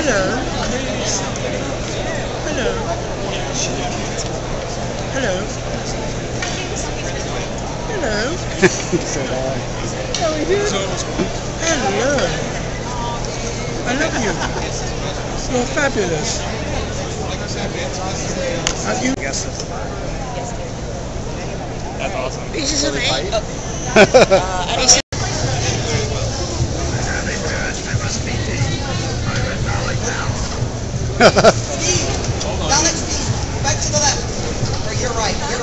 Hello. Hello. Hello. Hello. he. How are you? Hello. I love you. You're fabulous. And you? That's awesome. Pieces of eight. Uh, Pieces. Alex, back to the left. Or you're right, you're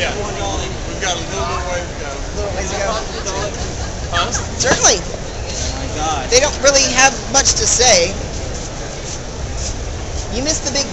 Yeah. We've got a little bit of way to go. Little ways to go. Huh? Certainly. Oh God. They don't really have much to say. You missed the big